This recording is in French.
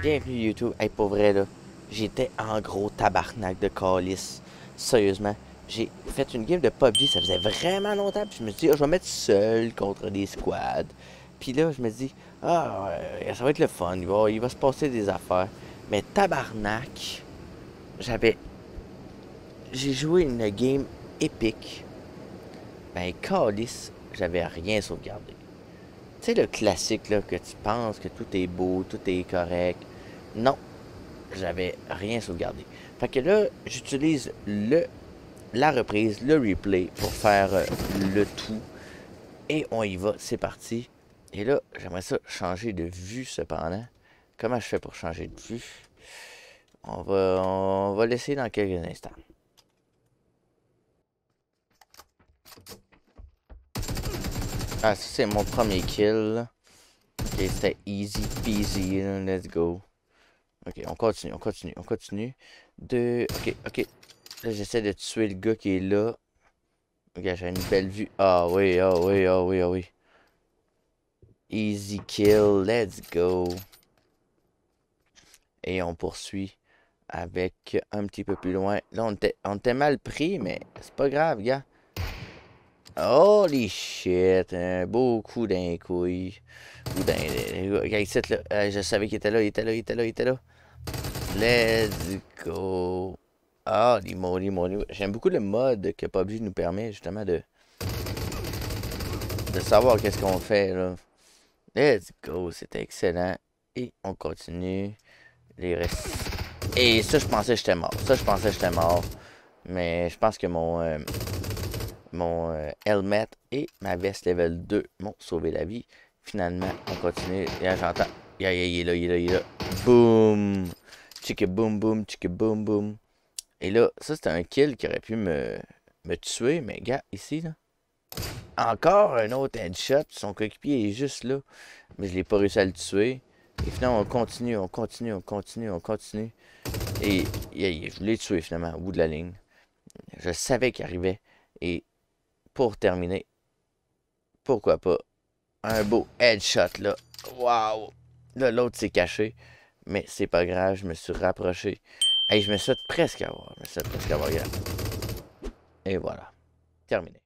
Bienvenue YouTube. Hey, pour vrai, là, j'étais en gros tabarnak de calice. Sérieusement, j'ai fait une game de PUBG, ça faisait vraiment longtemps. Puis je me suis dit, ah, je vais mettre seul contre des squads. Puis là, je me dis, ah, ça va être le fun, il va, il va se passer des affaires. Mais tabarnak, j'avais. J'ai joué une game épique. Ben, calice, j'avais rien sauvegardé. Sais, le classique, là, que tu penses que tout est beau, tout est correct. Non, j'avais rien sauvegardé. Fait que là, j'utilise le la reprise, le replay pour faire euh, le tout. Et on y va, c'est parti. Et là, j'aimerais ça changer de vue cependant. Comment je fais pour changer de vue? On va, on va l'essayer dans quelques instants. Ah, ça c'est mon premier kill. Ok, c'était easy peasy. Let's go. Ok, on continue, on continue, on continue. De... Ok, ok. Là, j'essaie de tuer le gars qui est là. Ok, j'ai une belle vue. Ah oui, ah oui, ah oui, ah oui. Easy kill, let's go. Et on poursuit avec un petit peu plus loin. Là, on on était mal pris, mais c'est pas grave, gars. Holy shit, un beau coup d'un couille. Ou d'un... là, euh, je savais qu'il était là, il était là, il était là, il était là. Let's go. Mots, les mots. J'aime beaucoup le mode que PUBG nous permet justement de de savoir qu'est-ce qu'on fait là. Let's go, c'était excellent. Et on continue. Les restes. Et ça, je pensais que j'étais mort. Ça, je pensais que j'étais mort. Mais je pense que mon euh, mon euh, helmet et ma veste level 2 m'ont sauvé la vie. Finalement, on continue. Et j'entends. il est là, il est là, il est là. Boom! Chicka boom boom, chicka boom boom. Et là, ça c'était un kill qui aurait pu me, me tuer, mais gars, ici, là. Encore un autre headshot, son coéquipier est juste là. Mais je l'ai pas réussi à le tuer. Et finalement, on continue, on continue, on continue, on continue. Et, je voulais tuer finalement au bout de la ligne. Je savais qu'il arrivait. Et pour terminer, pourquoi pas, un beau headshot là. Waouh! Là, l'autre s'est caché. Mais c'est pas grave, je me suis rapproché. Et je me souhaite presque avoir. Je me souhaite presque avoir. Et voilà. Terminé.